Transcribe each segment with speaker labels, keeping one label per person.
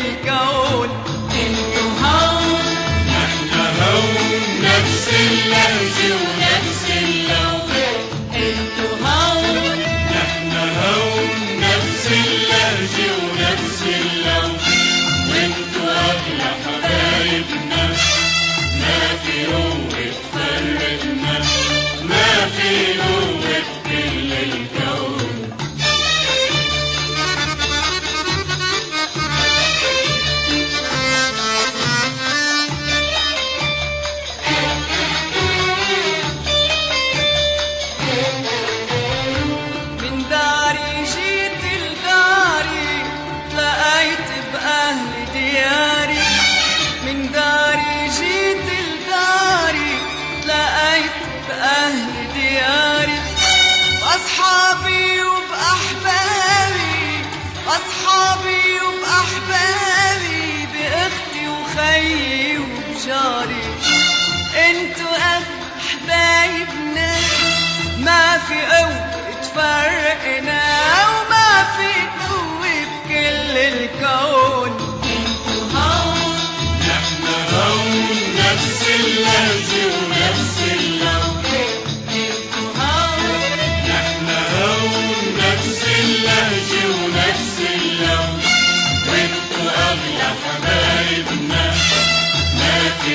Speaker 1: الكون أنتوا هون
Speaker 2: نحن هون نفس اللهجة ونفس اللون
Speaker 1: أنتوا هون
Speaker 2: إحنا هون نفس اللهجة ونفس اللغة وانتوا اغلى حبايبنا ما في يوم تفرقنا في قوة
Speaker 1: تفرقنا وما في قوة بكل الكون. أنتوا هون
Speaker 2: نحن هون نفس اللهجة ونفس اللون
Speaker 1: أنتوا هون
Speaker 2: نحن هون نفس اللهجة ونفس اللون وانتوا أغلى حبايبنا ما في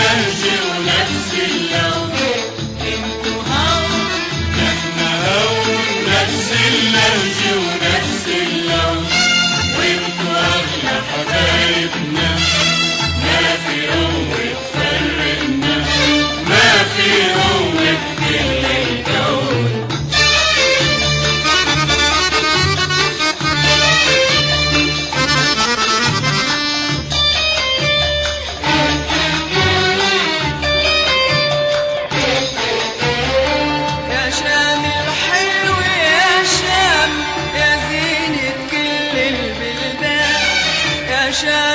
Speaker 2: نفس يشاء